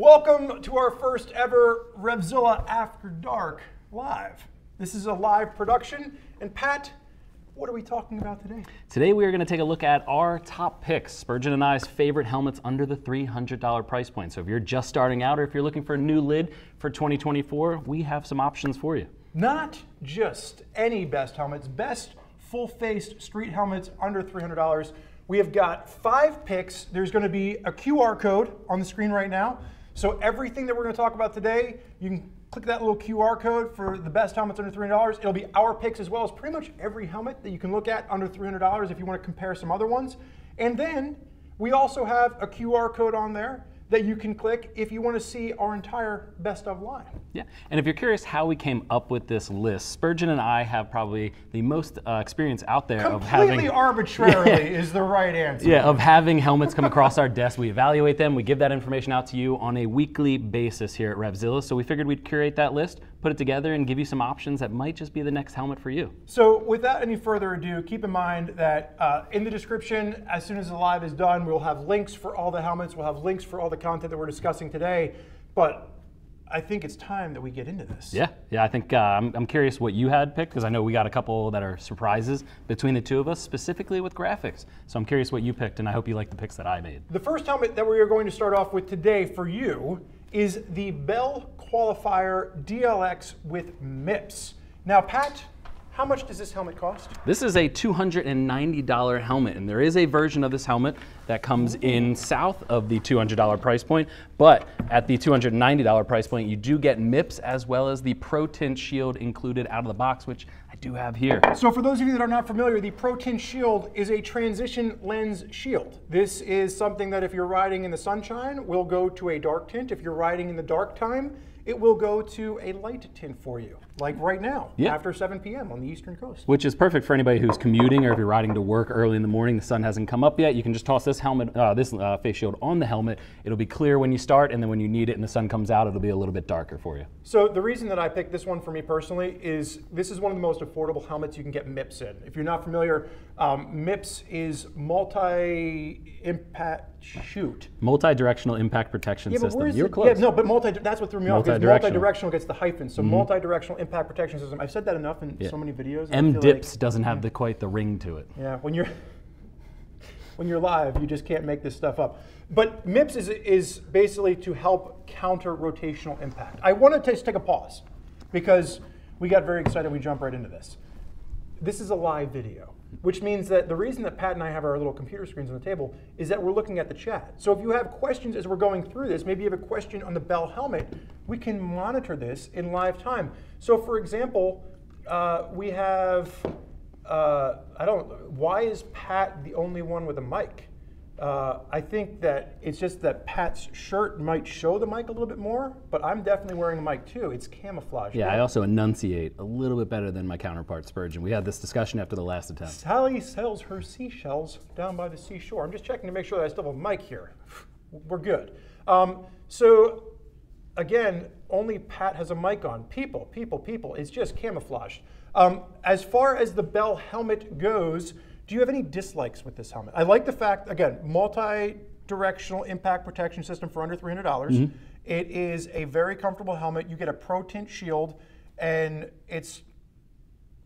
Welcome to our first ever Revzilla After Dark live. This is a live production, and Pat, what are we talking about today? Today we are going to take a look at our top picks, Spurgeon and I's favorite helmets under the $300 price point. So if you're just starting out or if you're looking for a new lid for 2024, we have some options for you. Not just any best helmets, best full-faced street helmets under $300. We have got five picks. There's going to be a QR code on the screen right now. So everything that we're going to talk about today, you can click that little QR code for the best helmets under $300. It'll be our picks as well as pretty much every helmet that you can look at under $300 if you want to compare some other ones. And then we also have a QR code on there that you can click if you want to see our entire best of line. Yeah, and if you're curious how we came up with this list, Spurgeon and I have probably the most uh, experience out there Completely of having Completely arbitrarily yeah. is the right answer. Yeah, of having helmets come across our desk. We evaluate them, we give that information out to you on a weekly basis here at Revzilla. So we figured we'd curate that list, put it together, and give you some options that might just be the next helmet for you. So without any further ado, keep in mind that uh, in the description, as soon as the live is done, we'll have links for all the helmets, we'll have links for all the content that we're discussing today. But I think it's time that we get into this. Yeah, yeah. I think uh, I'm, I'm curious what you had picked because I know we got a couple that are surprises between the two of us, specifically with graphics. So I'm curious what you picked, and I hope you like the picks that I made. The first helmet that we are going to start off with today for you is the Bell Qualifier DLX with MIPS. Now, Pat, how much does this helmet cost? This is a $290 helmet, and there is a version of this helmet that comes in south of the $200 price point, but at the $290 price point, you do get MIPS as well as the Pro Tint Shield included out of the box, which do have here. So for those of you that are not familiar, the Pro Tint Shield is a transition lens shield. This is something that if you're riding in the sunshine, will go to a dark tint. If you're riding in the dark time, it will go to a light tint for you, like right now, yeah. after 7 p.m. on the eastern coast. Which is perfect for anybody who's commuting or if you're riding to work early in the morning, the sun hasn't come up yet. You can just toss this helmet, uh, this uh, face shield on the helmet. It'll be clear when you start, and then when you need it and the sun comes out, it'll be a little bit darker for you. So the reason that I picked this one for me personally is this is one of the most affordable helmets you can get MIPS in. If you're not familiar, um, MIPS is multi-impact shoot. Multi-directional impact protection yeah, system. You're it? close. Yeah, no, but multi. That's what threw me off. Multi-directional gets the hyphen. So mm-hmm. multi-directional impact protection system. I've said that enough in yeah. so many videos. M dips like, doesn't have the quite the ring to it. Yeah, when you're when you're live, you just can't make this stuff up. But MIPS is is basically to help counter rotational impact. I want to just take a pause because we got very excited. We jump right into this. This is a live video which means that the reason that Pat and I have our little computer screens on the table is that we're looking at the chat. So if you have questions as we're going through this, maybe you have a question on the Bell helmet, we can monitor this in live time. So for example, uh, we have, uh, I don't, why is Pat the only one with a mic? Uh, I think that it's just that Pat's shirt might show the mic a little bit more, but I'm definitely wearing a mic too. It's camouflage. Yeah, right? I also enunciate a little bit better than my counterpart Spurgeon. We had this discussion after the last attempt. Sally sells her seashells down by the seashore. I'm just checking to make sure that I still have a mic here. We're good. Um, so again, only Pat has a mic on. People, people, people. It's just camouflage. Um, as far as the Bell helmet goes, do you have any dislikes with this helmet? I like the fact, again, multi-directional impact protection system for under 300. dollars mm hmm It is a very comfortable helmet. You get a Pro Tint shield, and it's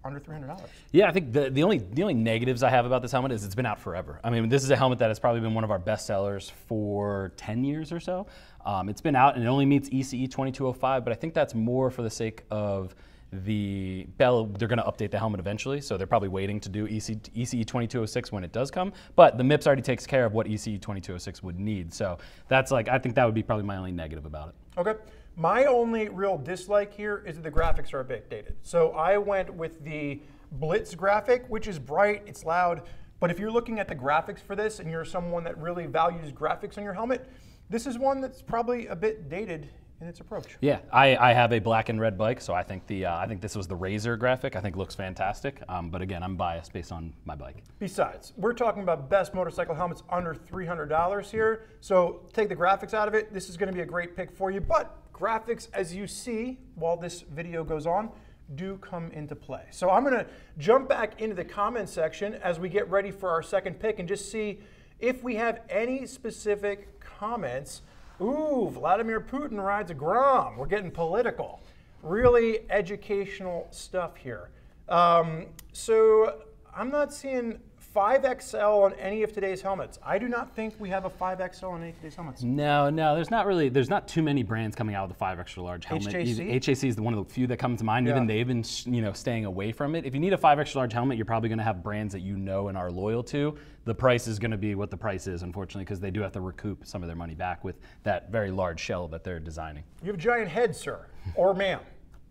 under $300. Yeah, I think the, the only the only negatives I have about this helmet is it's been out forever. I mean, this is a helmet that has probably been one of our best sellers for 10 years or so. Um, it's been out and it only meets ECE 2205, but I think that's more for the sake of the Bell, they're going to update the helmet eventually, so they're probably waiting to do EC, ECE 2206 when it does come. But the MIPS already takes care of what ECE 2206 would need. So that's like, I think that would be probably my only negative about it. Okay. My only real dislike here is that the graphics are a bit dated. So I went with the Blitz graphic, which is bright, it's loud. But if you're looking at the graphics for this and you're someone that really values graphics on your helmet, this is one that's probably a bit dated in its approach. Yeah, I, I have a black and red bike, so I think the uh, I think this was the Razor graphic. I think looks fantastic. Um, but again, I'm biased based on my bike. Besides, we're talking about best motorcycle helmets under $300 here. So take the graphics out of it. This is going to be a great pick for you. But graphics, as you see while this video goes on, do come into play. So I'm going to jump back into the comment section as we get ready for our second pick and just see if we have any specific comments Ooh, Vladimir Putin rides a Grom. We're getting political. Really educational stuff here. Um, so I'm not seeing 5XL on any of today's helmets. I do not think we have a 5XL on any of today's helmets. No, no, there's not really, there's not too many brands coming out with a five extra large helmet. HJC? HJC is the one of the few that come to mind. Even they've been, you know, staying away from it. If you need a five extra large helmet, you're probably going to have brands that you know and are loyal to. The price is going to be what the price is, unfortunately, because they do have to recoup some of their money back with that very large shell that they're designing. You have a giant head, sir, or ma'am,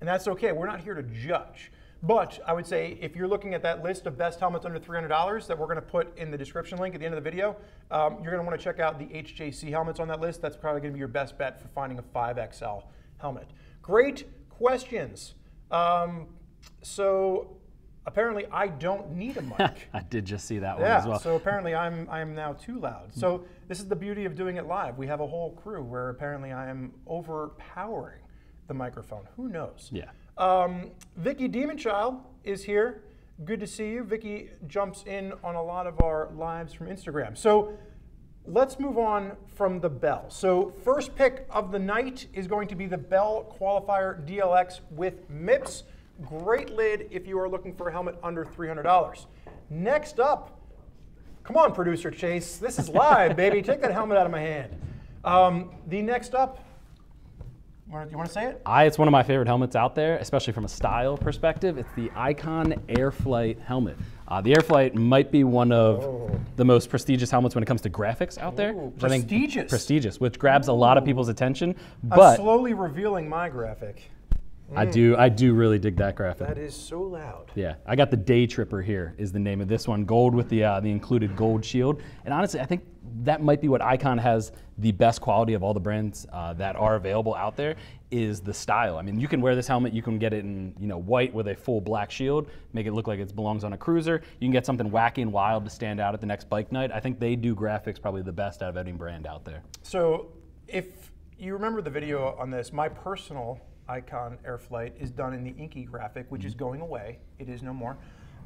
and that's okay. We're not here to judge. But I would say if you're looking at that list of best helmets under $300 that we're going to put in the description link at the end of the video, um, you're going to want to check out the HJC helmets on that list. That's probably going to be your best bet for finding a 5XL helmet. Great questions. Um, so apparently I don't need a mic. I did just see that one Yeah, as well. so apparently I'm I'm now too loud. So this is the beauty of doing it live. We have a whole crew where apparently I am overpowering the microphone. Who knows? yeah. Um, Vicky Demonchild is here. Good to see you. Vicky jumps in on a lot of our lives from Instagram. So let's move on from the Bell. So first pick of the night is going to be the Bell Qualifier DLX with MIPS. Great lid if you are looking for a helmet under $300. Next up, come on, producer Chase. This is live, baby. Take that helmet out of my hand. Um, the next up, you want to say it? I, it's one of my favorite helmets out there, especially from a style perspective. It's the Icon Airflite helmet. Uh, the Airflite might be one of the most prestigious helmets when it comes to graphics out there. Ooh, prestigious. prestigious, which grabs a lot of people's attention. I'm But slowly revealing my graphic. I do, I do really dig that graphic. That is so loud. Yeah, I got the Day Tripper here. Is the name of this one? Gold with the uh, the included gold shield. And honestly, I think that might be what Icon has the best quality of all the brands uh, that are available out there. Is the style. I mean, you can wear this helmet. You can get it in you know white with a full black shield, make it look like it belongs on a cruiser. You can get something wacky and wild to stand out at the next bike night. I think they do graphics probably the best out of any brand out there. So, if you remember the video on this, my personal Icon Airflite is done in the inky graphic, which is going away. It is no more.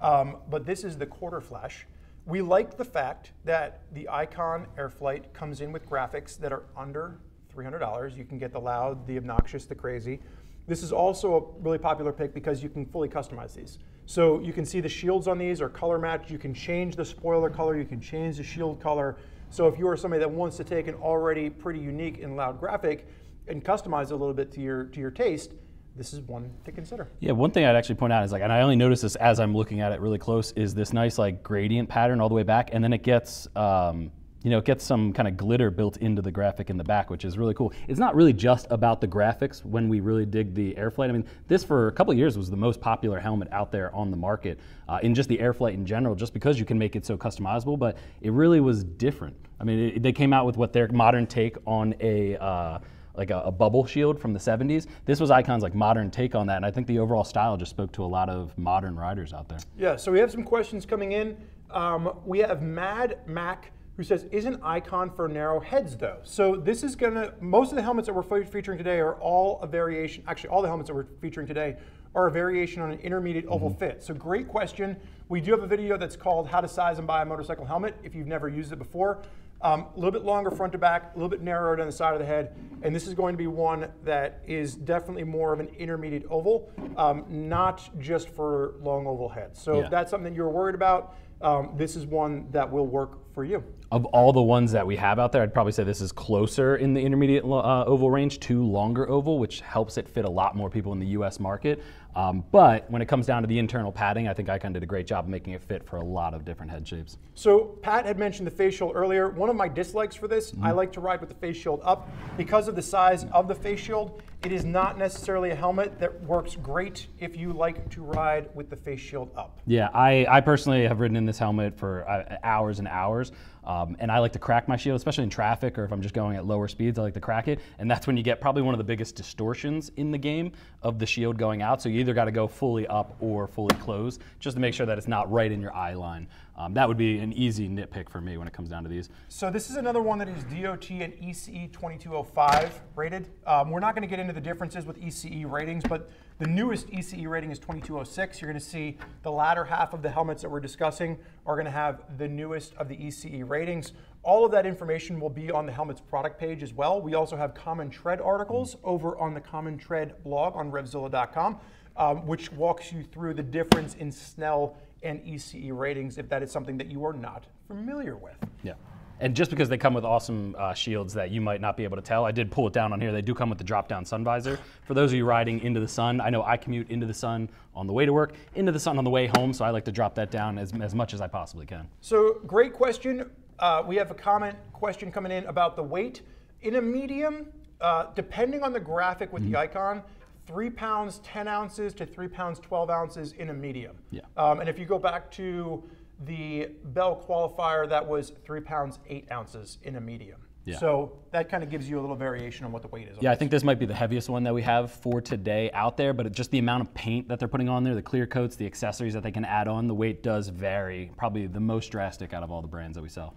Um, but this is the quarter flash. We like the fact that the Icon Airflite comes in with graphics that are under $300. You can get the loud, the obnoxious, the crazy. This is also a really popular pick because you can fully customize these. So you can see the shields on these are color matched. You can change the spoiler color. You can change the shield color. So if you are somebody that wants to take an already pretty unique and loud graphic and customize a little bit to your to your taste, this is one to consider. Yeah, one thing I'd actually point out is like, and I only noticed this as I'm looking at it really close, is this nice like gradient pattern all the way back, and then it gets, um, you know, it gets some kind of glitter built into the graphic in the back, which is really cool. It's not really just about the graphics when we really dig the Airflite. I mean, this for a couple years was the most popular helmet out there on the market, uh, in just the Airflite in general, just because you can make it so customizable. But it really was different. I mean, it, they came out with what their modern take on a. Uh, like a, a, bubble shield from the 70s. This was Icon's like modern take on that, and I think the overall style just spoke to a lot of modern riders out there. Yeah, so we have some questions coming in. Um, we have Mad Mac who says, "Isn't Icon for narrow heads though?" So this is gonna. Most of the helmets that we're featuring today are all a variation. Actually, all the helmets that we're featuring today are a variation on an intermediate oval fit. So great question. We do have a video that's called "How to Size and Buy a Motorcycle Helmet." If you've never used it before. Um, a little bit longer front to back, a little bit narrower down the side of the head, and this is going to be one that is definitely more of an intermediate oval, um, not just for long oval heads. So Yeah. if that's something that you're worried about, um, this is one that will work for you. Of all the ones that we have out there, I'd probably say this is closer in the intermediate uh, oval range to longer oval, which helps it fit a lot more people in the U.S. market. Um, but when it comes down to the internal padding, I think Icon did a great job of making it fit for a lot of different head shapes. So Pat had mentioned the face shield earlier. One of my dislikes for this, I like to ride with the face shield up because of the size of the face shield. It is not necessarily a helmet that works great if you like to ride with the face shield up. Yeah, I, I personally have ridden in this helmet for uh, hours and hours. Um, and I like to crack my shield, especially in traffic or if I'm just going at lower speeds, I like to crack it. And that's when you get probably one of the biggest distortions in the game of the shield going out. So you either got to go fully up or fully closed just to make sure that it's not right in your eye line. Um, that would be an easy nitpick for me when it comes down to these. So this is another one that is DOT and ECE 2205 rated. Um, we're not going to get into the differences with ECE ratings, but the newest ECE rating is 2206. You're going to see the latter half of the helmets that we're discussing are going to have the newest of the ECE ratings. All of that information will be on the helmet's product page as well. We also have Common Tread articles over on the Common Tread blog on RevZilla.com, um, which walks you through the difference in Snell and ECE ratings if that is something that you are not familiar with. Yeah. And just because they come with awesome uh, shields that you might not be able to tell, I did pull it down on here. They do come with the drop down sun visor. For those of you riding into the sun, I know I commute into the sun on the way to work, into the sun on the way home, so I like to drop that down as, as much as I possibly can. So, great question. Uh, we have a comment question coming in about the weight. In a medium, uh, depending on the graphic with Mm-hmm. the icon, three pounds, 10 ounces to three pounds, 12 ounces in a medium. Yeah. Um, and if you go back to the Bell qualifier, that was three pounds, eight ounces in a medium. Yeah. So that kind of gives you a little variation on what the weight is. Yeah, I think this might be the heaviest one that we have for today out there, but just the amount of paint that they're putting on there, the clear coats, the accessories that they can add on, the weight does vary. Probably the most drastic out of all the brands that we sell.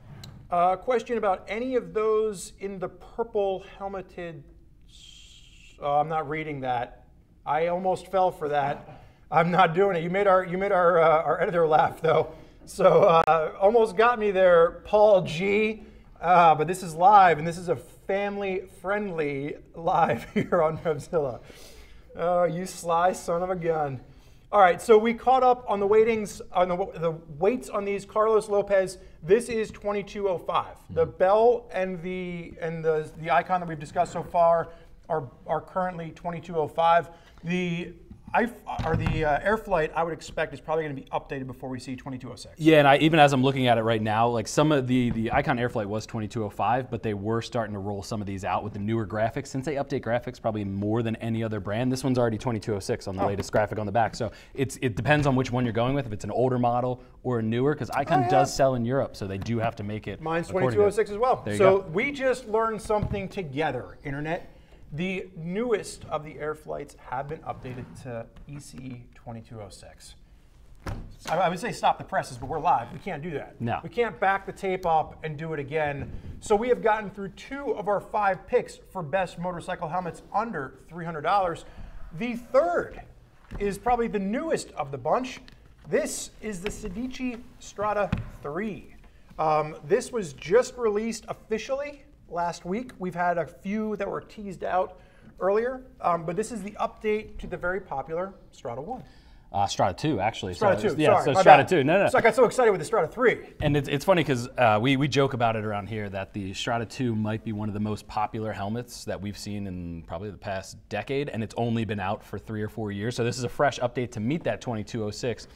Uh, question about any of those in the purple helmeted. Oh, I'm not reading that. I almost fell for that. I'm not doing it. You made our you made our uh, our editor laugh though. So uh, almost got me there, Paul G. Uh, but this is live, and this is a family-friendly live here on Revzilla. Oh, you sly son of a gun. All right, so we caught up on the weightings on the, the weights on these. Carlos Lopez, this is 2205. The bell and the and the the icon that we've discussed so far are are currently 2205. The I or the uh, Airflite I would expect is probably going to be updated before we see 2206. Yeah, and I, even as I'm looking at it right now, like some of the the Icon Airflite was 2205, but they were starting to roll some of these out with the newer graphics. Since they update graphics probably more than any other brand, this one's already 2206 on the latest graphic on the back. So it's it depends on which one you're going with, if it's an older model or a newer, because Icon Oh, does sell in Europe, so they do have to make it. Mine's according to- 2206 as well. So go. we just learned something together, Internet. The newest of the Airflites have been updated to ECE 2206. I, I would say stop the presses, but we're live. We can't do that. No. We can't back the tape up and do it again. So we have gotten through two of our five picks for best motorcycle helmets under $300. The third is probably the newest of the bunch. This is the Sedici Strada 3. Um, this was just released officially last week. We've had a few that were teased out earlier, um, but this is the update to the very popular Strada 1. Uh, Strada 2, actually. Strada so, 2, Yeah, sorry. so Strada bad. 2. No, no. So I got so excited with the Strada 3. And it's, it's funny because uh, we, we joke about it around here that the Strada 2 might be one of the most popular helmets that we've seen in probably the past decade, and it's only been out for three or four years. So this is a fresh update to meet that 2206.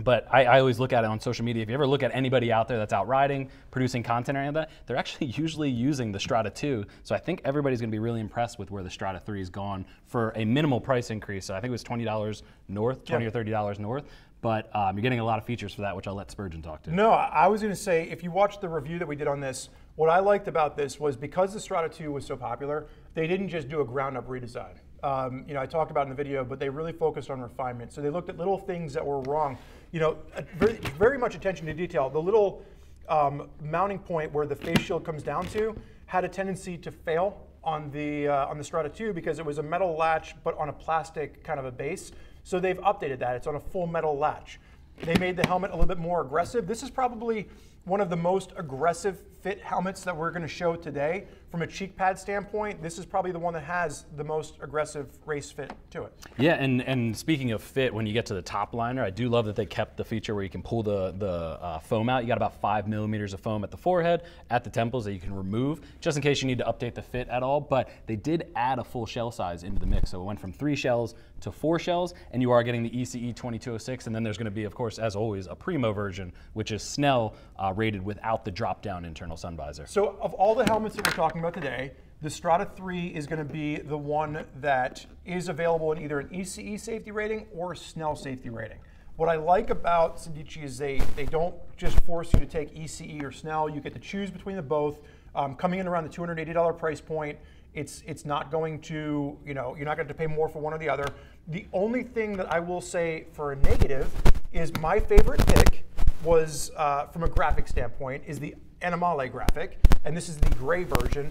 But I, I always look at it on social media. If you ever look at anybody out there that's out riding, producing content or any of that, they're actually usually using the Strada 2. So I think everybody's going to be really impressed with where the Strada 3 has gone for a minimal price increase. So I think it was $20 north, 20 Yeah. or $30 north. But um, you're getting a lot of features for that, which I'll let Spurgeon talk to. No, I was going to say if you watched the review that we did on this, what I liked about this was because the Strada 2 was so popular, they didn't just do a ground up redesign. Um, you know, I talked about in the video, but they really focused on refinement. So they looked at little things that were wrong. You know, very, very much attention to detail. The little um, mounting point where the face shield comes down to had a tendency to fail on the uh, on the Strada 2 because it was a metal latch but on a plastic kind of a base. So they've updated that. It's on a full metal latch. They made the helmet a little bit more aggressive. This is probably one of the most aggressive fit helmets that we're going to show today. From a cheek pad standpoint, this is probably the one that has the most aggressive race fit to it. Yeah, and, and speaking of fit, when you get to the top liner, I do love that they kept the feature where you can pull the, the uh, foam out. You got about five millimeters of foam at the forehead, at the temples that you can remove, just in case you need to update the fit at all. But they did add a full shell size into the mix. So it went from three shells to four shells, and you are getting the ECE 2206. And then there's going to be, of course, as always, a Primo version, which is Snell uh, rated without the drop down internal sun visor. So, of all the helmets that we're talking about today, the Strada 3 is going to be the one that is available in either an ECE safety rating or a Snell safety rating. What I like about Sedici is they, they don't just force you to take ECE or Snell. You get to choose between the both. Um, coming in around the $280 price point, it's it's not going to you know you're not going to pay more for one or the other. The only thing that I will say for a negative is my favorite pick was uh, from a graphic standpoint is the Animale graphic, and this is the gray version.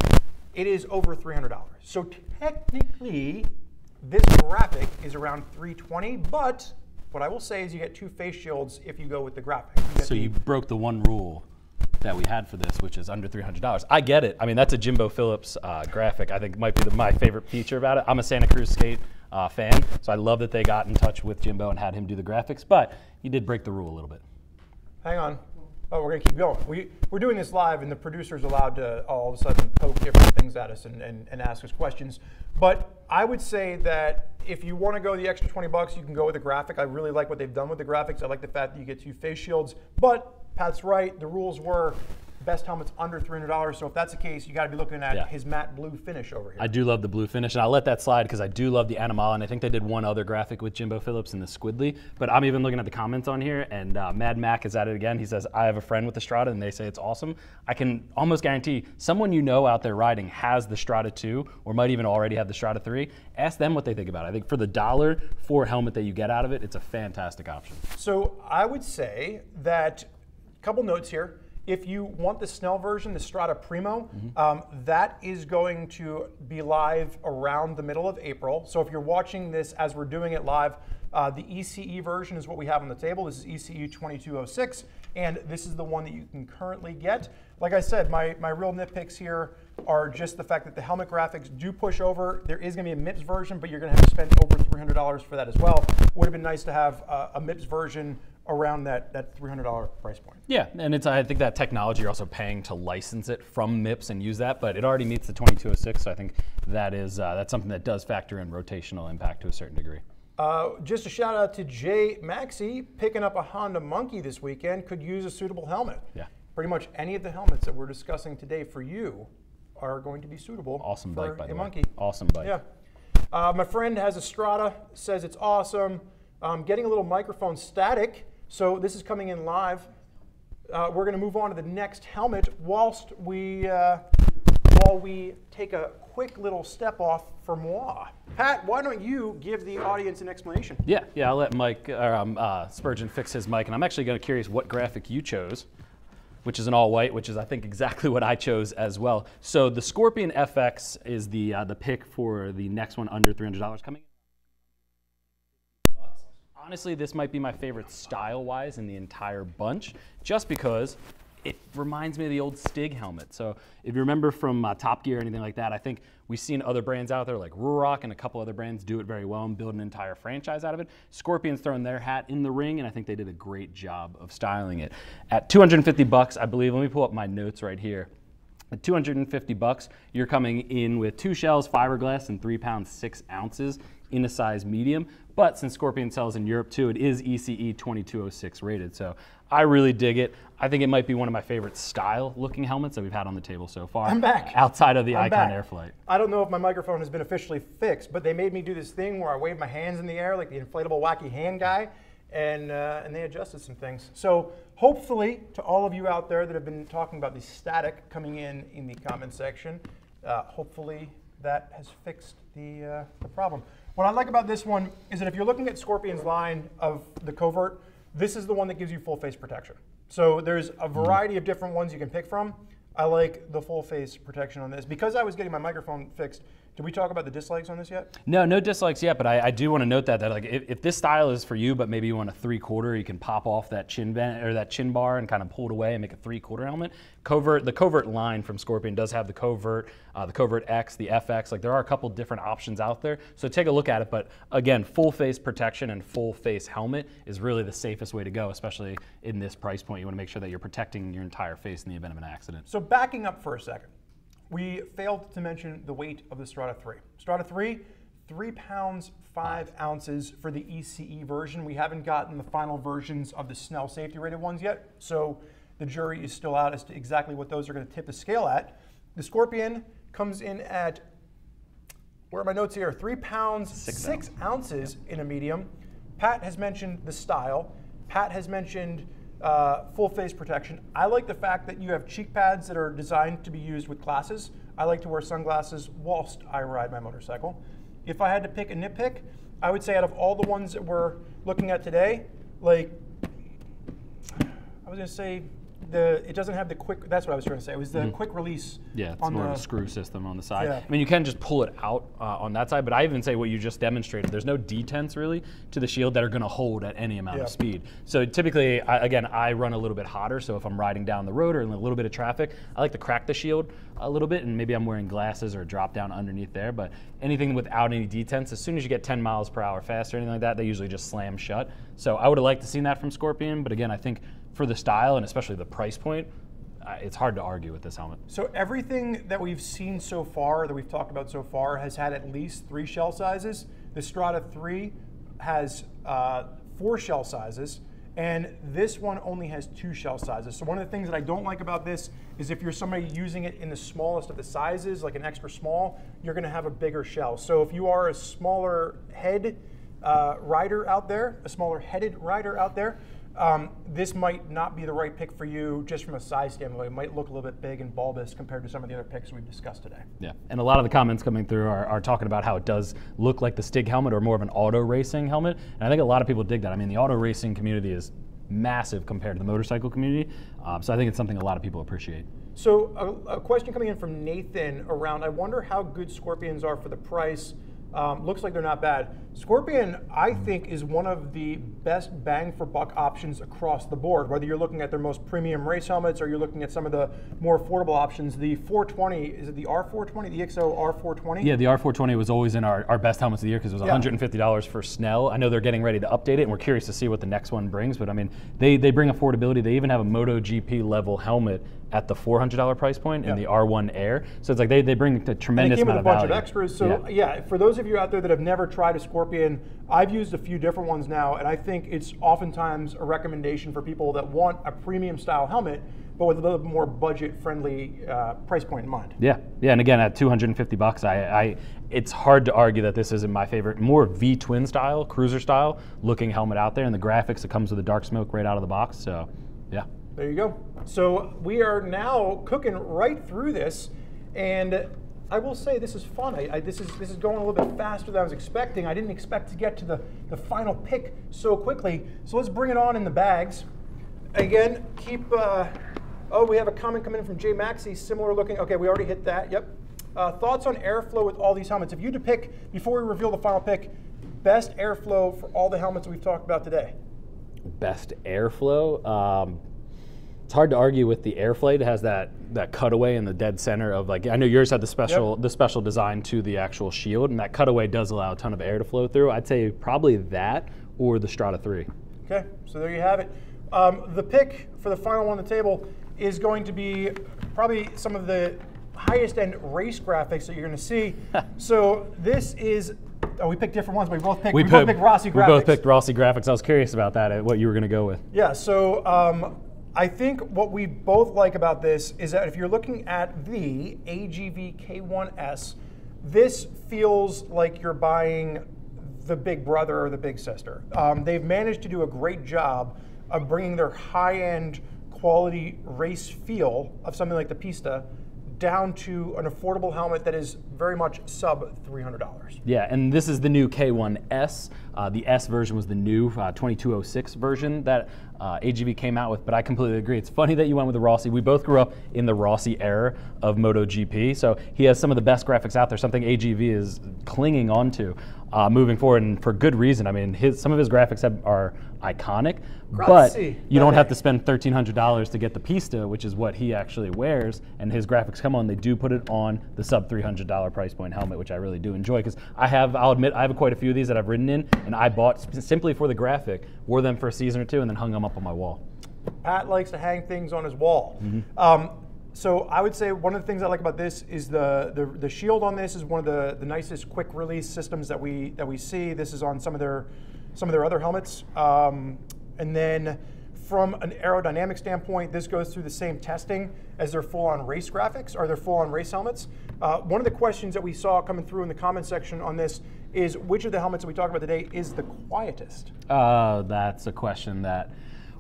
It is over $300. So technically, this graphic is around 320, but what I will say is you get two face shields if you go with the graphic. You So the- you broke the one rule that we had for this, which is under $300. I get it. I mean, that's a Jimbo Phillips uh, graphic. I think might be the, my favorite feature about it. I'm a Santa Cruz skate uh, fan, so I love that they got in touch with Jimbo and had him do the graphics. But he did break the rule a little bit. Hang on. Oh, we're gonna keep going. We, we're doing this live, and the producer's allowed to all of a sudden poke different things at us and, and, and ask us questions. But I would say that if you want to go the extra 20 bucks, you can go with the graphic. I really like what they've done with the graphics. I like the fact that you get two face shields. But Pat's right. The rules were best helmets under $300. So if that's the case, you got to be looking at Yeah. his matte blue finish over here. I do love the blue finish, and I'll let that slide because I do love the Animal, and I think they did one other graphic with Jimbo Phillips in the Squidly. But I'm even looking at the comments on here, and uh, Mad Mac is at it again. He says, I have a friend with the Strada, and they say it's awesome. I can almost guarantee someone you know out there riding has the Strada 2, or might even already have the Strada 3. Ask them what they think about it. I think for the dollar for helmet that you get out of it, it's a fantastic option. So I would say that a couple notes here. If you want the Snell version, the Strada Primo, um, that is going to be live around the middle of April. So if you're watching this as we're doing it live, uh, the ECE version is what we have on the table. This is ECE 2206, and this is the one that you can currently get. Like I said, my, my real nitpicks here are just the fact that the helmet graphics do push over. There is going to be a MIPS version, but you're going to have to spend over $300 for that as well. Would have been nice to have uh, a MIPS version around that, that $300 price point. Yeah, and it's I think that technology you're also paying to license it from MIPS and use that, but it already meets the 2206, so I think that is uh, that's something that does factor in rotational impact to a certain degree. Uh, just a shout out to Jay Maxey picking up a Honda Monkey this weekend. Could use a suitable helmet. Yeah. Pretty much any of the helmets that we're discussing today for you are going to be suitable. Awesome bike, by the way. monkey. Awesome bike. Yeah. Uh, my friend has a Strada, says it's awesome. Um, getting a little microphone static, so this is coming in live. Uh, we're going to move on to the next helmet whilst we uh, while we take a quick little step off for moi. Pat, why don't you give the audience an explanation? Yeah, yeah. I'll let Mike or um, uh, Spurgeon fix his mic, and I'm actually going to curious what graphic you chose, which is an all white, which is I think exactly what I chose as well. So the Scorpion FX is the uh, the pick for the next one under $300 coming. Honestly, this might be my favorite style-wise in the entire bunch, just because it reminds me of the old Stig helmet. So if you remember from uh, Top Gear or anything like that, I think we've seen other brands out there like Ruroc and a couple other brands do it very well and build an entire franchise out of it. Scorpion's throwing their hat in the ring, and I think they did a great job of styling it. At 250 bucks, I believe. Let me pull up my notes right here. At 250 bucks, you're coming in with two shells, fiberglass, and three pounds six ounces in a size medium. But since Scorpion sells in Europe too, it is ECE 2206 rated. So I really dig it. I think it might be one of my favorite style looking helmets that we've had on the table so far. I'm back. Outside of the I'm Icon back. Airflite. I don't know if my microphone has been officially fixed, but they made me do this thing where I wave my hands in the air like the inflatable wacky hand guy, and uh, and they adjusted some things. So hopefully, to all of you out there that have been talking about the static coming in in the comment section, uh, hopefully that has fixed the uh, the problem. What I like about this one is that if you're looking at Scorpion's line of the covert, this is the one that gives you full face protection. So there's a mm-hmm. variety of different ones you can pick from. I like the full face protection on this. Because I was getting my microphone fixed, did we talk about the dislikes on this yet? No, no dislikes yet, but I, I do want to note that that like if, if this style is for you, but maybe you want a three quarter, you can pop off that chin bend or that chin bar and kind of pull it away and make a three quarter helmet. Covert, the covert line from Scorpion does have the covert, uh, the covert X, the FX. Like there are a couple different options out there, so take a look at it. But again, full face protection and full face helmet is really the safest way to go, especially in this price point. You want to make sure that you're protecting your entire face in the event of an accident. So backing up for a second, we failed to mention the weight of the Strada 3. Strada 3, three pounds, five ounces for the ECE version. We haven't gotten the final versions of the Snell safety rated ones yet, so the jury is still out as to exactly what those are going to tip the scale at. The Scorpion comes in at, where are my notes here? Three pounds, six, ounces in a medium. Pat has mentioned the style. Pat has mentioned uh, full face protection. I like the fact that you have cheek pads that are designed to be used with glasses. I like to wear sunglasses whilst I ride my motorcycle. If I had to pick a nitpick, I would say out of all the ones that we're looking at today, like I was gonna say the it doesn't have the quick. That's what I was trying to say. It was the quick release. Yeah, it's on more the of a screw system on the side. Yeah. I mean, you can just pull it out uh, on that side, but I even say what you just demonstrated. There's no detents really to the shield that are going to hold at any amount Yeah. of speed. So typically, I, again, I run a little bit hotter. So if I'm riding down the road or in a little bit of traffic, I like to crack the shield a little bit, and maybe I'm wearing glasses or a drop down underneath there. But anything without any detents, as soon as you get 10 miles per hour faster or anything like that, they usually just slam shut. So I would have liked to seen that from Scorpion, but again, I think for the style and especially the price point, it's hard to argue with this helmet. So everything that we've seen so far, that we've talked about so far, has had at least three shell sizes. The Strada 3 has uh, four shell sizes, and this one only has two shell sizes. So one of the things that I don't like about this is if you're somebody using it in the smallest of the sizes, like an extra small, you're going to have a bigger shell. So if you are a smaller head uh, rider out there, a smaller headed rider out there, um, this might not be the right pick for you just from a size standpoint. It might look a little bit big and bulbous compared to some of the other picks we've discussed today. Yeah, and a lot of the comments coming through are, are talking about how it does look like the Stig helmet or more of an auto racing helmet. And I think a lot of people dig that. I mean, the auto racing community is massive compared to the motorcycle community. Um, so I think it's something a lot of people appreciate. So a, a question coming in from Nathan around, I wonder how good Scorpions are for the price. Um, looks like they're not bad. Scorpion, I think, is one of the best bang for buck options across the board. Whether you're looking at their most premium race helmets or you're looking at some of the more affordable options. The 420, is it the R420, the EXO R420? Yeah, the R420 was always in our, our best helmets of the year because it was Yeah. $150 for Snell. I know they're getting ready to update it, and we're curious to see what the next one brings. But I mean, they, they bring affordability. They even have a MotoGP level helmet at the $400 price point in Yeah. the R1 Air. So it's like they, they bring a And it tremendous came with amount a of bunch of value. extras. So yeah. for those of you out there that have never tried a Scorpion, I've used a few different ones now, and I think it's oftentimes a recommendation for people that want a premium style helmet, but with a little more budget friendly uh, price point in mind. Yeah, yeah, and again at 250 bucks, I, I, it's hard to argue that this isn't my favorite, more V twin style, cruiser style looking helmet out there, and the graphics that comes with the dark smoke right out of the box. So, yeah, There you go. So we are now cooking right through this, and I will say this is fun. I, I, this is this is going a little bit faster than I was expecting. I didn't expect to get to the, the final pick so quickly. So let's bring it on in the bags. Again, keep. Uh, oh, we have a comment coming in from Jay Maxey, similar looking. Okay, we already hit that. Yep. Uh, thoughts on airflow with all these helmets? If you to pick before we reveal the final pick, best airflow for all the helmets we've talked about today. best airflow. Um, it's hard to argue with the Airflite. It has that that cutaway in the dead center of like I know yours had the special the special design to the actual shield, and that cutaway does allow a ton of air to flow through. I'd say probably that or the Strada three. Okay, so there you have it. Um, the pick for the final one on the table is going to be probably some of the highest end race graphics that you're going to see. so this is. Oh, we picked different ones. But we both picked. We, both picked Rossi we graphics. both picked Rossi graphics. I was curious about that. uh, What you were going to go with? Yeah, so um, I think what we both like about this is that if you're looking at the AGV K1S, this feels like you're buying the big brother or the big sister. Um, they've managed to do a great job of bringing their high end quality race feel of something like the Pista down to an affordable helmet that is very much sub $300. Yeah, and this is the new K1S. Uh, the S version was the new uh, 2206 version that uh, AGV came out with, but I completely agree. It's funny that you went with the Rossi. We both grew up in the Rossi era of MotoGP, so he has some of the best graphics out there, something AGV is clinging onto uh, moving forward, and for good reason. I mean, his, some of his graphics have, are iconic, but you don't have to spend $1,300 to get the Pista, which is what he actually wears, and his graphics come on. They do put it on the sub $300 price point helmet, which I really do enjoy because I have, I'll admit, I have quite a few of these that I've ridden in, and I bought simply for the graphic, wore them for a season or two, and then hung them up on my wall. Pat likes to hang things on his wall. Mm-hmm. Um, so I would say one of the things I like about this is the, the the shield on this is one of the, the nicest quick release systems that we that we see. This is on some of their some of their other helmets. Um, and then from an aerodynamic standpoint, this goes through the same testing as their full-on race graphics or their full-on race helmets. Uh, one of the questions that we saw coming through in the comment section on this is which of the helmets that we talked about today is the quietest? Uh, that's a question that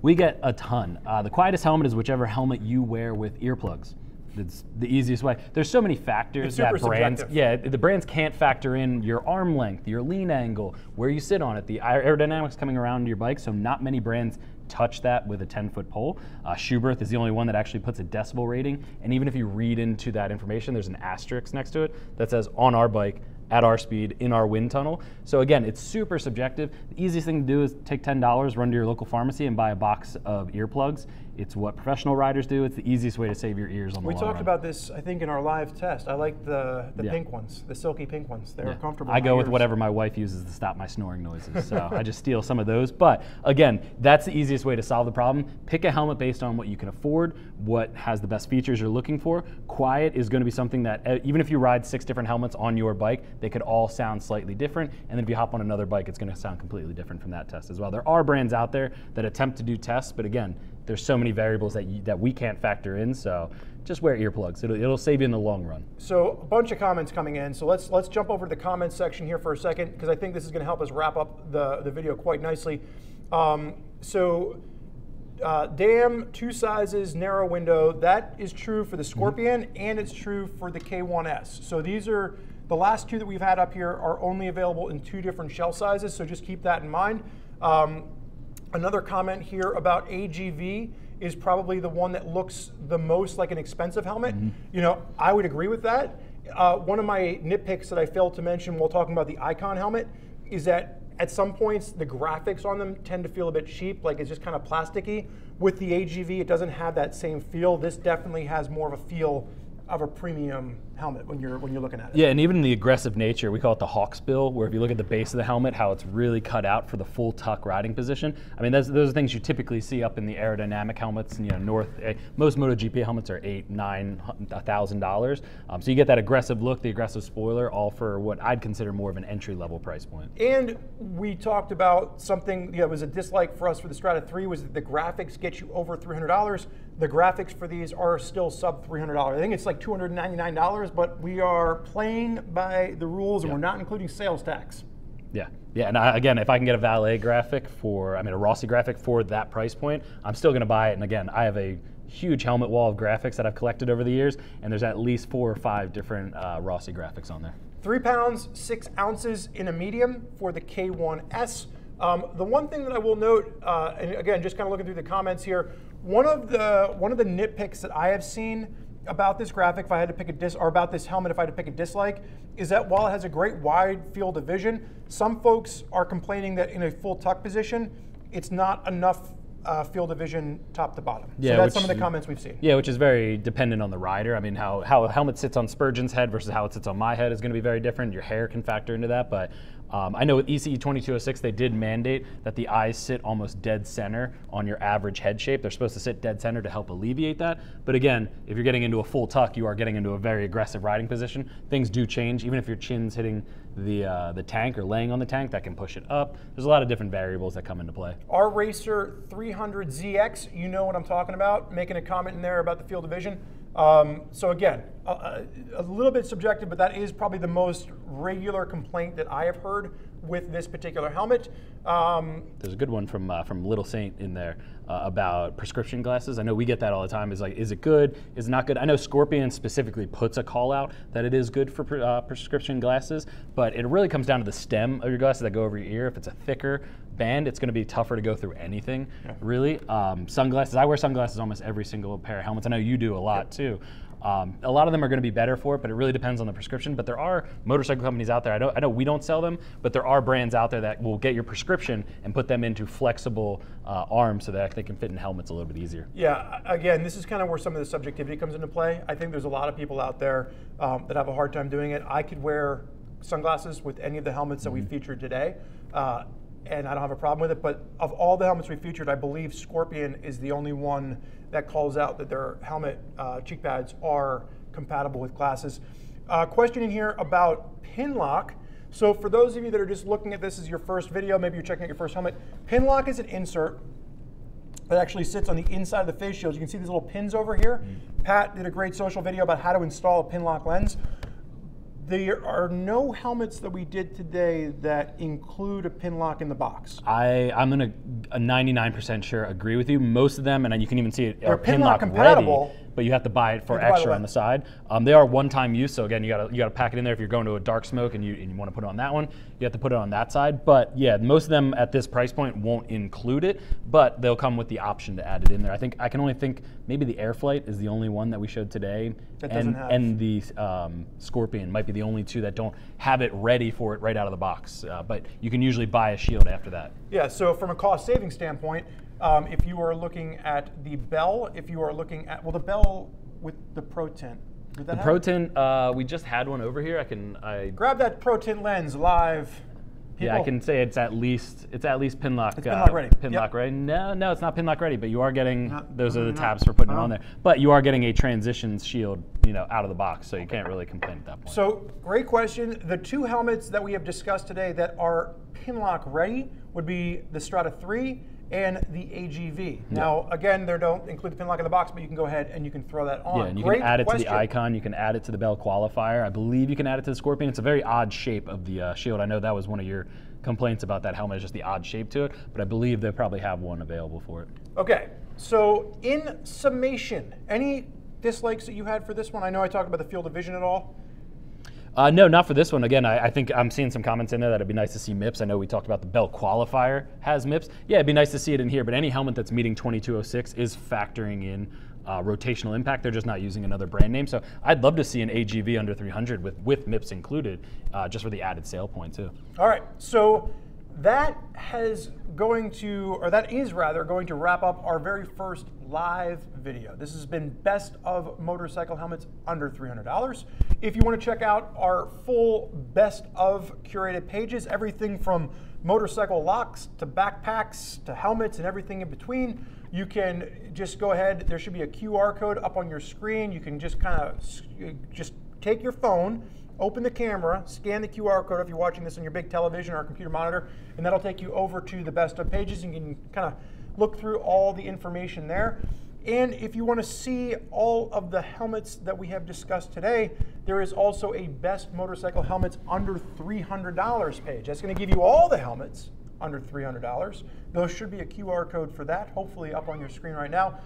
we get a ton. Uh, the quietest helmet is whichever helmet you wear with earplugs. It's the easiest way. There's so many factors that brands, subjective. yeah, the brands can't factor in your arm length, your lean angle, where you sit on it, the aerodynamics coming around your bike. So not many brands touch that with a 10 foot pole. Uh, Schuberth is the only one that actually puts a decibel rating. And even if you read into that information, there's an asterisk next to it that says on our bike, at our speed, in our wind tunnel. So again, it's super subjective. The easiest thing to do is take $10, run to your local pharmacy and buy a box of earplugs. It's what professional riders do. It's the easiest way to save your ears on the We talked run. about this, I think, in our live test. I like the, the Yeah. pink ones, the silky pink ones. They're Yeah. comfortable. I go with ears. whatever my wife uses to stop my snoring noises. So I just steal some of those. But again, that's the easiest way to solve the problem. Pick a helmet based on what you can afford, what has the best features you're looking for. Quiet is going to be something that, even if you ride six different helmets on your bike, they could all sound slightly different. And then if you hop on another bike, it's going to sound completely different from that test as well. There are brands out there that attempt to do tests, but again, there's so many variables that, you, that we can't factor in. So just wear earplugs. It'll, it'll save you in the long run. So a bunch of comments coming in. So let's let's jump over to the comments section here for a second because I think this is going to help us wrap up the, the video quite nicely. Um, so uh, dam, two sizes, narrow window. That is true for the Scorpion and it's true for the K1S. So these are the last two that we've had up here are only available in two different shell sizes. So just keep that in mind. Um, Another comment here about AGV is probably the one that looks the most like an expensive helmet. You know, I would agree with that. Uh, one of my nitpicks that I failed to mention while talking about the Icon helmet is that at some points the graphics on them tend to feel a bit cheap, like it's just kind of plasticky. With the AGV, it doesn't have that same feel. This definitely has more of a feel of a premium helmet when you're when you're looking at it. Yeah, and even the aggressive nature, we call it the hawk's bill, where if you look at the base of the helmet, how it's really cut out for the full tuck riding position. I mean, those, those are things you typically see up in the aerodynamic helmets. And, you know, North eh, most MotoGP helmets are eight, nine, a thousand dollars. Um, so you get that aggressive look, the aggressive spoiler, all for what I'd consider more of an entry level price point. And we talked about something that was a dislike for us for the Strada 3 was that the graphics get you over $300. The graphics for these are still sub $300. I think it's like $299, but we are playing by the rules and Yeah. we're not including sales tax. Yeah, yeah, and I, again, if I can get a Vale graphic for, I mean, a Rossi graphic for that price point, I'm still going to buy it. And again, I have a huge helmet wall of graphics that I've collected over the years, and there's at least four or five different uh, Rossi graphics on there. Three pounds, six ounces in a medium for the K1S. Um, the one thing that I will note, uh, and again, just kind of looking through the comments here, one of the one of the nitpicks that I have seen about this graphic, if I had to pick a dis, or about this helmet, if I had to pick a dislike, is that while it has a great wide field of vision, some folks are complaining that in a full tuck position, it's not enough uh, field of vision top to bottom. Yeah, so that's which- some of the comments we've seen. Yeah, which is very dependent on the rider. I mean, how, how a helmet sits on Spurgeon's head versus how it sits on my head is going to be very different. Your hair can factor into that, but um, I know with ECE 2206, they did mandate that the eyes sit almost dead center on your average head shape. They're supposed to sit dead center to help alleviate that. But again, if you're getting into a full tuck, you are getting into a very aggressive riding position. Things do change, even if your chin's hitting the uh, the tank or laying on the tank, that can push it up. There's a lot of different variables that come into play. Our Racer 300ZX, you know what I'm talking about, making a comment in there about the field of vision. Um, so again, a, a, little bit subjective, but that is probably the most regular complaint that I have heard with this particular helmet. Um, There's a good one from uh, from Little Saint in there uh, about prescription glasses. I know we get that all the time. Is like, is it good? Is it not good? I know Scorpion specifically puts a call out that it is good for pre- uh, prescription glasses, but it really comes down to the stem of your glasses that go over your ear. If it's a thicker band, it's going to be tougher to go through anything. Really, um, sunglasses. I wear sunglasses almost every single pair of helmets. I know you do a lot too. Um, a lot of them are going to be better for it, but it really depends on the prescription. But there are motorcycle companies out there. I, don't, I know we don't sell them, but there are brands out there that will get your prescription and put them into flexible uh, arms so that they can fit in helmets a little bit easier. yeah, again, this is kind of where some of the subjectivity comes into play. I think there's a lot of people out there um, that have a hard time doing it. I could wear sunglasses with any of the helmets that we featured today. Uh, and I don't have a problem with it, but of all the helmets we featured, I believe Scorpion is the only one that calls out that their helmet uh, cheek pads are compatible with glasses. Uh, question in here about pin lock. So for those of you that are just looking at this as your first video, maybe you're checking out your first helmet, pin lock is an insert that actually sits on the inside of the face shield. You can see these little pins over here. Pat did a great social video about how to install a pin lock lens. There are no helmets that we did today that include a pin lock in the box. I, I'm gonna a 99% sure agree with you. Most of them, and you can even see it, They're are pin pin lock lock compatible, ready. But you have to buy it for You have to buy the extra on the side. Um, they are one-time use, so again, you gotta you gotta pack it in there if you're going to a dark smoke and you and you want to put it on that one. You have to put it on that side. But yeah, most of them at this price point won't include it, but they'll come with the option to add it in there. I think I can only think maybe the Airflite is the only one that we showed today, That and doesn't have- and the um, Scorpion might be the only two that don't have it ready for it right out of the box. Uh, but you can usually buy a shield after that. Yeah, so from a cost saving standpoint, um, if you are looking at the Bell, if you are looking at, well, the Bell with the Pro Tint, did that The have Pro? Tint, uh, we just had one over here. I can I Grab that Pro Tint lens live. Yeah, I can say it's at least it's at least pinlock. It's pinlock ready. Pinlock Yep. ready. No, no, it's not pinlock ready, but you are getting Not- those are the tabs for putting it on there. But you are getting a transitions shield, you know, out of the box, so you can't really complain at that point. So, great question. The two helmets that we have discussed today that are pinlock ready would be the Strada 3 and the AGV. Now, again, they don't include the pinlock in the box, but you can go ahead and you can throw that on. yeah, and you Great can add it to the icon. You can add it to the Bell qualifier. I believe you can add it to the Scorpion. It's a very odd shape of the uh, shield. I know that was one of your complaints about that helmet, is just the odd shape to it. But I believe they probably have one available for it. Okay, so in summation, any dislikes that you had for this one? I know I talked about the field of vision at all. Uh, no, not for this one. Again, I, I think I'm seeing some comments in there that it'd be nice to see MIPS. I know we talked about the Bell qualifier has MIPS. Yeah, it'd be nice to see it in here, but any helmet that's meeting 2206 is factoring in uh, rotational impact. They're just not using another brand name. So I'd love to see an AGV under 300 with, with MIPS included, uh, just for the added sale point, too. All right, so that has going to, or that is rather going to wrap up our very first live video. This has been best of motorcycle helmets under $300. If you want to check out our full best of curated pages, everything from motorcycle locks to backpacks to helmets and everything in between, you can just go ahead. There should be a QR code up on your screen. You can just kind of just take your phone open the camera, scan the QR code if you're watching this on your big television or computer monitor, and that'll take you over to the best of pages. You can kind of look through all the information there. And if you want to see all of the helmets that we have discussed today, there is also a best motorcycle helmets under $300 page. That's going to give you all the helmets under $300. There should be a QR code for that, hopefully up on your screen right now.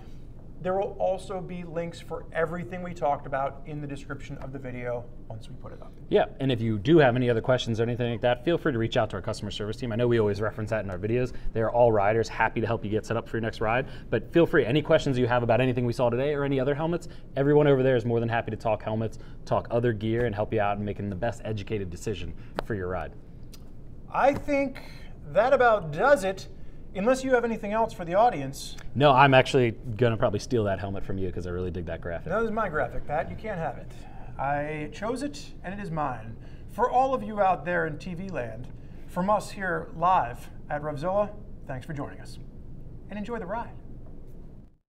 There will also be links for everything we talked about in the description of the video once we put it up. Yeah, and if you do have any other questions or anything like that, feel free to reach out to our customer service team. I know we always reference that in our videos. They are all riders, happy to help you get set up for your next ride. But feel free, any questions you have about anything we saw today or any other helmets, everyone over there is more than happy to talk helmets, talk other gear, and help you out in making the best educated decision for your ride. I think that about does it. Unless you have anything else for the audience. No, I'm actually gonna probably steal that helmet from you because I really dig that graphic. No, this is my graphic, Pat. You can't have it. I chose it, and it is mine. For all of you out there in TV land, from us here live at Revzilla, thanks for joining us. And enjoy the ride.